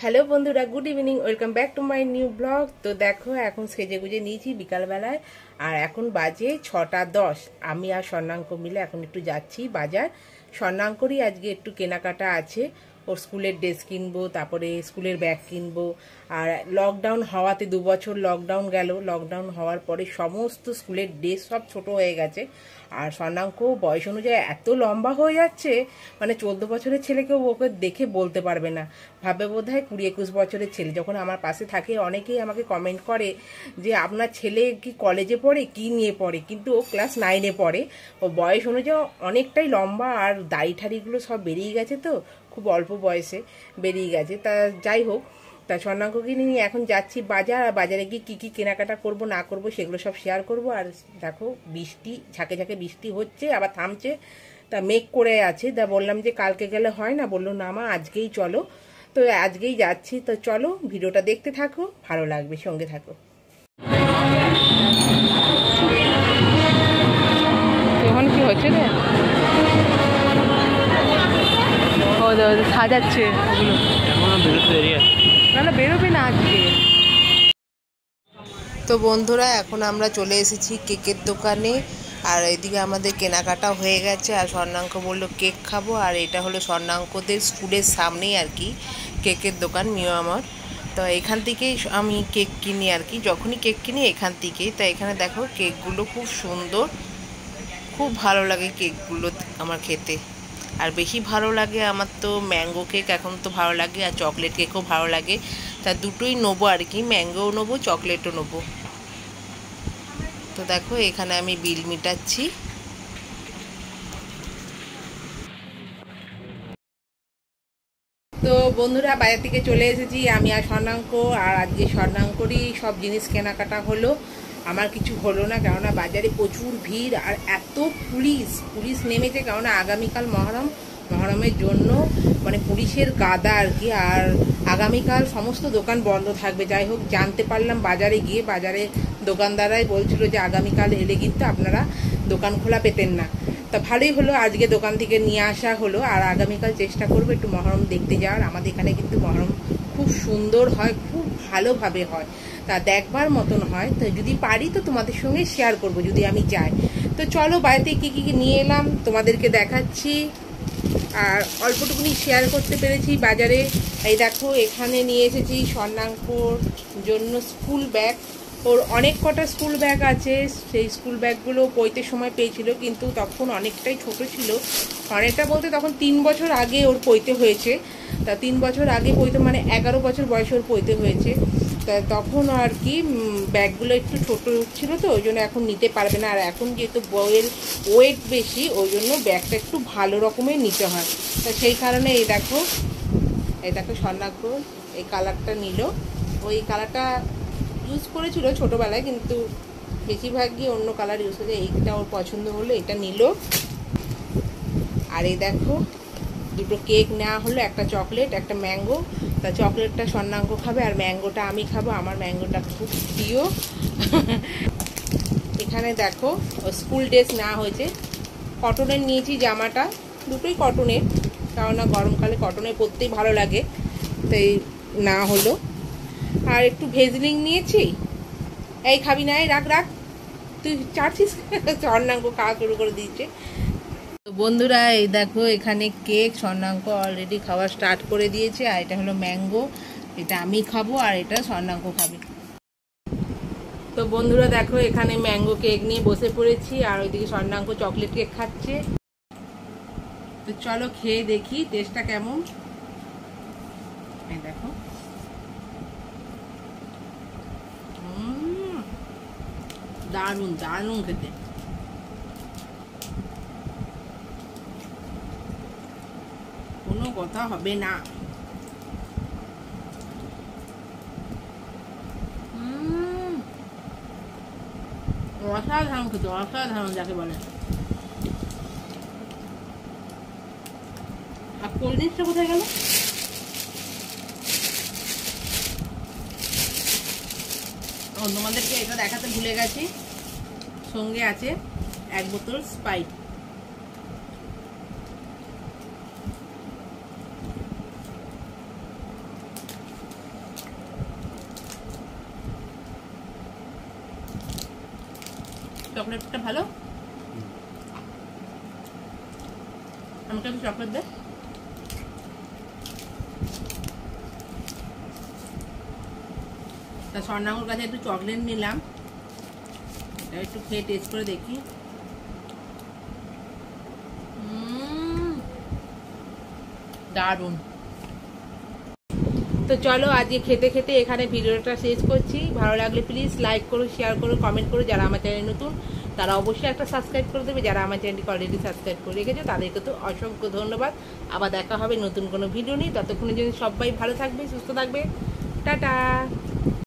Hello বন্ধুরা, good evening, welcome back to my new blog. তো দেখো, এখন সেজে গুজে নিয়েছি বিকালবেলায়, আর এখন বাজে ছটা দশ। আমি আর স্বর্ণাঙ্ক মিলে এখন একটু যাচ্ছি বাজার। স্বর্ণাঙ্করই আজকে একটু কেনাকাটা আছে। ওর স্কুলের ড্রেস কিনবো, তারপরে স্কুলের ব্যাগ কিনবো। আর লকডাউন হওয়াতে দু বছর লকডাউন গেল। লকডাউন হওয়ার পরে সমস্ত স্কুলের ড্রেস সব ছোট হয়ে গেছে। আর স্বর্ণাঙ্ক বয়স অনুযায়ী এত লম্বা হয়ে যাচ্ছে মানে চোদ্দ বছরের ছেলেকেও ওকে দেখে বলতে পারবে না। ভাবে বোধ হয় কুড়ি একুশ বছরের ছেলে। যখন আমার পাশে থাকে, অনেকেই আমাকে কমেন্ট করে যে, আপনার ছেলে কি কলেজে পড়ে? কি নিয়ে পড়ে? কিন্তু ও ক্লাস নাইনে পড়ে। ও বয়স অনুযায়ী অনেকটাই লম্বা, আর দাড়ি ঠাড়িগুলো সব বেরিয়ে গেছে তো। খুব অল্প বয়সে বেরিয়ে গেছে। তা যাই হোক, তা স্বর্ণাঙ্ককে নিয়ে এখন যাচ্ছি বাজার, আর বাজারে গিয়ে কী কী কেনাকাটা করব, না করব সেগুলো সব শেয়ার করব। আর দেখো, বৃষ্টি, ঝাঁকে ঝাঁকে বৃষ্টি হচ্ছে, আবার থামছে। তা মেঘ করে আছে। তা বললাম যে কালকে গেলে হয় না? বলল, না মা, আজকেই চলো। তো আজকেই যাচ্ছি। তো চলো, ভিডিওটা দেখতে থাকো, ভালো লাগবে, সঙ্গে থাকো। এখন কি হচ্ছে রে? সাজাচ্ছে ওগুলো। না না, বেরোবে না আজকে। তো বন্ধুরা, এখন আমরা চলে এসেছি কেকের দোকানে, আর এদিকে আমাদের কেনাকাটা হয়ে গেছে, আর স্বর্ণাঙ্ক বলল, কেক খাব। আর এটা হলো স্বর্ণাঙ্কদের স্কুলের সামনেই আর কি, কেকের দোকান মিও আমার। তো এখান থেকেই আমি কেক কিনি আর কি, যখনই কেক কিনি এখান থেকেই। তো এখানে দেখো, কেকগুলো খুব সুন্দর, খুব ভালো লাগে কেকগুলো আমার খেতে। আর বেশি ভালো লাগে আমার তো ম্যাঙ্গো কেক এখন তো ভালো লাগে আর চকলেট কেকও ভালো লাগে। তা দুটোই নেব আর কি, ম্যাঙ্গোও নেব, চকলেটও নেব। তো দেখো, এখানে আমি বিল মিটাচ্ছি। তো বন্ধুরা বাইরে থেকে চলে এসেছি। আমি আর স্বর্ণাঙ্ক, আর আজকে স্বর্ণাঙ্করই সব জিনিস কেনাকাটা হলো। আমার কিছু হলো না, কেননা বাজারে প্রচুর ভিড় আর এত পুলিশ পুলিশ নেমেছে কেননা আগামীকাল মহরম, মহরমের জন্য মানে পুলিশের গাদা আর কি, আর আগামীকাল সমস্ত দোকান বন্ধ থাকবে। যাই হোক, জানতে পারলাম বাজারে গিয়ে, বাজারে দোকানদারাই বলছিল যে আগামীকাল এলে কিন্তু আপনারা দোকান খোলা পেতেন না। তা ভালোই হলো, আজকে দোকান থেকে নিয়ে আসা হলো, আর আগামীকাল চেষ্টা করব একটু মহরম দেখতে যাওয়ার। আমাদের এখানে কিন্তু মহরম খুব সুন্দর হয় ভালোভাবে হয়। তা দেখবার মতন হয়। তো যদি পারি তো তোমাদের সঙ্গে শেয়ার করব, যদি আমি যাই। তো চলো বাড়িতে কী কী নিয়ে এলাম, তোমাদেরকে দেখাচ্ছি। আর অল্পটুকুনি শেয়ার করতে পেরেছি বাজারে। এই দেখো, এখানে নিয়ে এসেছি স্বর্ণাঙ্কর জন্য স্কুল ব্যাগ ওর অনেক কটা স্কুল ব্যাগ আছে। সেই স্কুল ব্যাগগুলো পইতে সময় পেয়েছিল, কিন্তু তখন অনেকটাই ছোট ছিল। অনেকটা বলতে তখন তিন বছর আগে ওর পইতে হয়েছে। তা তিন বছর আগে পইতে মানে এগারো বছর বয়সে ওর পইতে হয়েছে। তা তখন আর কি ব্যাগগুলো একটু ছোটো ছিল তো, ওই জন্য এখন নিতে পারবে না। আর এখন যেহেতু বইয়ের ওয়েট বেশি, ওই জন্য ব্যাগটা একটু ভালো রকমের নিতে হয়। তা সেই কারণে এই দেখো এই দেখো স্বর্ণাক্ষ এই কালারটা নিল। ওই কালারটা ইউজ করেছিল ছোটোবেলায়, কিন্তু বেশিরভাগই অন্য কালার ইউজ করেছে এইটা ওর পছন্দ হলো, এটা নিল। আর এই দেখো দুটো কেক নেওয়া হলো, একটা চকলেট, একটা ম্যাঙ্গো। তা চকলেটটা স্বর্ণাঙ্গ খাবে আর ম্যাঙ্গোটা আমি খাব, আমার ম্যাঙ্গোটা খুব প্রিয়। এখানে দেখো, স্কুল ড্রেস নেওয়া হয়েছে। কটনের নিয়েছি জামাটা, দুটোই কটনের। কেননা গরমকালে কটনের পরতেই ভালো লাগে, তাই না হলো। আর একটু ভেজলিং নিয়েছি। এই খাবি না রাখ রাখ। তুই চাচ্ছিস স্বর্ণাঙ্গ খাওয়া শুরু করে দিয়েছে। তো বন্ধুরা, এই দেখো এখানে কেক, স্বর্ণাঙ্ক অলরেডি খাওয়া স্টার্ট করে দিয়েছে, আর এটা হলো ম্যাঙ্গো এটা আমি খাব আর এটা স্বর্ণাঙ্ক খাবে। তো বন্ধুরা, দেখো এখানে ম্যাঙ্গো কেক নিয়ে বসে পড়েছি, আর ওইদিকে স্বর্ণাঙ্ক চকলেট কেক খাচ্ছে। তো চলো খেয়ে দেখি টেস্টটা কেমন? দেখো। দারুণ দারুণ খেতে। কোনো কথা হবে না অসাধারণ খেতে অসাধারণ যাকে বলে আর কোল্ড ড্রিঙ্কসটা কোথায় গেল তোমাদেরকে এটা দেখাতে ভুলে গেছি সঙ্গে আছে এক বোতল স্পাইট চকলেটটা ভালো। আমাকে একটু চকলেট দে। তা স্বর্ণাঙ্গর কাছে একটু চকলেট নিলাম। একটু খেয়ে টেস্ট করে দেখি। দারুণ। তো চলো আজকে খেতে খেতে এখানে ভিডিওটা শেষ করছি। ভালো লাগলে প্লিজ লাইক করো শেয়ার করো কমেন্ট করো। যারা আমার চ্যানেল নতুন, তারা অবশ্যই একটা সাবস্ক্রাইব করে দেবে। যারা আমার চ্যানেলটিকে অলরেডি সাবস্ক্রাইব করে রেখেছে, তাদেরকে তো অসংখ্য ধন্যবাদ। আবার দেখা হবে নতুন কোনো ভিডিও নিয়ে। ততক্ষণের জন্য সবাই ভালো থাকবে, সুস্থ থাকবে। টাটা!